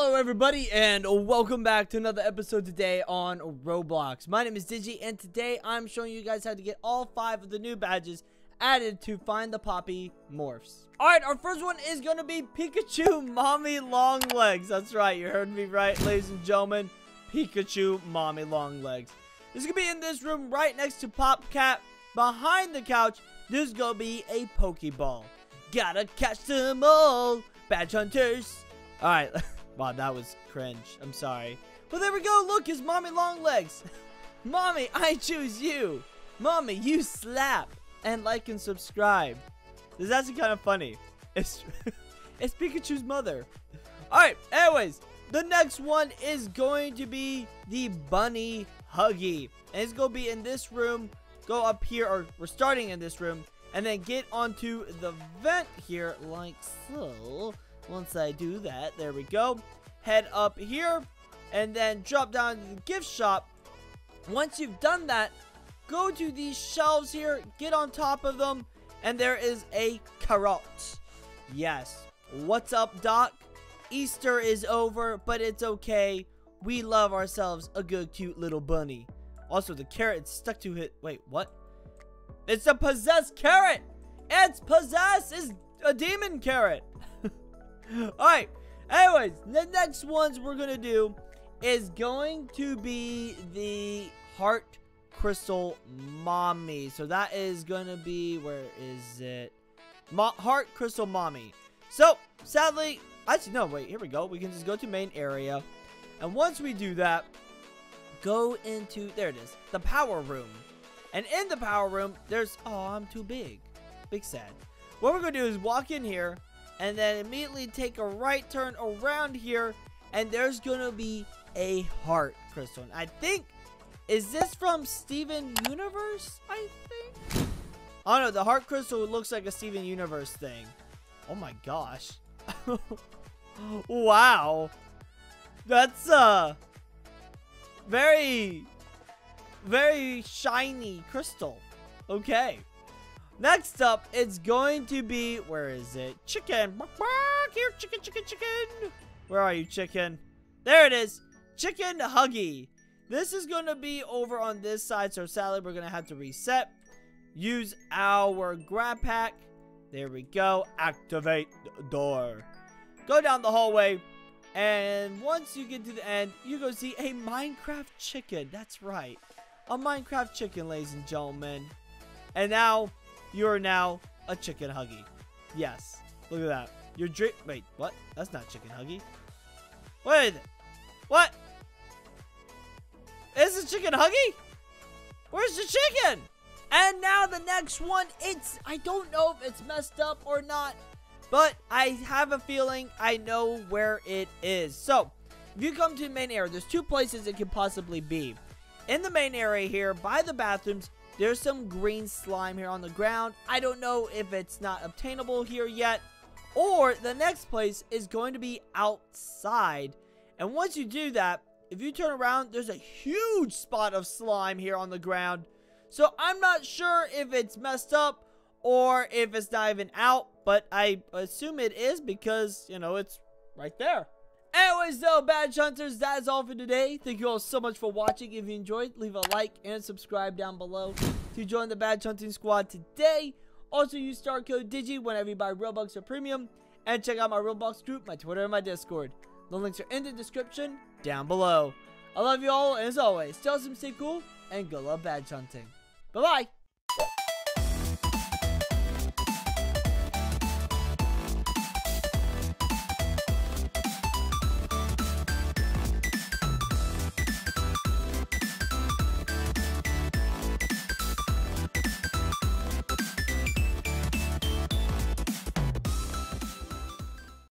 Hello everybody and welcome back to another episode today on Roblox. My name is Digi and today I'm showing you guys how to get all five of the new badges added to Find the Poppy Morphs. Alright, our first one is going to be Pikachu Mommy Long Legs. That's right, you heard me right, ladies and gentlemen. Pikachu Mommy Long Legs. This is going to be in this room right next to Pop Cat. Behind the couch, there's going to be a Pokeball. Gotta catch them all, badge hunters. Alright, wow, that was cringe. I'm sorry. But there we go, look, his mommy long legs. mommy, I choose you. Mommy, you slap. And like and subscribe. This is actually kind of funny. It's, it's Pikachu's mother. Alright, anyways, the next one is going to be the Bunny Huggy. And it's going to be in this room. Go up here, or we're starting in this room. And then get onto the vent here like so. Once I do that, there we go. Head up here and then drop down to the gift shop. Once you've done that, go to these shelves here, get on top of them, and there is a carrot. Yes. What's up, Doc? Easter is over, but it's okay. We love ourselves a good, cute little bunny. Also, the carrot stuck to it. Wait, what? It's a possessed carrot! It's possessed! It's a demon carrot! Alright, anyways, the next ones we're gonna do is going to be the Heart Crystal Mommy. So that is gonna be, where is it? Mo Heart Crystal Mommy. So, sadly, actually, no, wait, here we go. We can just go to main area. And once we do that, go into, there it is, the power room. And in the power room, there's, oh, I'm too big. Big sad. What we're going to do is walk in here, and then immediately take a right turn around here and there's gonna be a heart crystal. And i think is this from steven universe i think? I don't know the heart crystal looks like a steven universe thing. Oh my gosh. Wow. That's uh very very shiny crystal. Okay Next up, it's going to be, where is it? Chicken. Here, chicken, chicken, chicken. Where are you, chicken? There it is. Chicken Huggy. This is going to be over on this side, so sadly, we're going to have to reset. Use our grab pack. There we go. Activate door. Go down the hallway. And once you get to the end, you go see a Minecraft chicken. That's right. A Minecraft chicken, ladies and gentlemen. And now, you are now a chicken huggy. Yes. Look at that. Your drink. Wait, what? That's not chicken huggy. Wait. What? Is this chicken huggy? Where's the chicken? And now the next one, it's, I don't know if it's messed up or not, but I have a feeling I know where it is. So, if you come to the main area, there's two places it could possibly be. In the main area here, by the bathrooms, there's some green slime here on the ground. I don't know if it's not obtainable here yet. Or the next place is going to be outside. And once you do that, if you turn around, there's a huge spot of slime here on the ground. So I'm not sure if it's messed up or if it's not even out. But I assume it is because, you know, it's right there. Anyways, though, Badge Hunters, that is all for today. Thank you all so much for watching. If you enjoyed, leave a like and subscribe down below to join the Badge Hunting Squad today. Also, use star code DIGI whenever you buy Robux or Premium. And check out my Roblox group, my Twitter, and my Discord. The links are in the description down below. I love you all, and as always, stay awesome, stay cool, and good luck badge hunting. Bye-bye!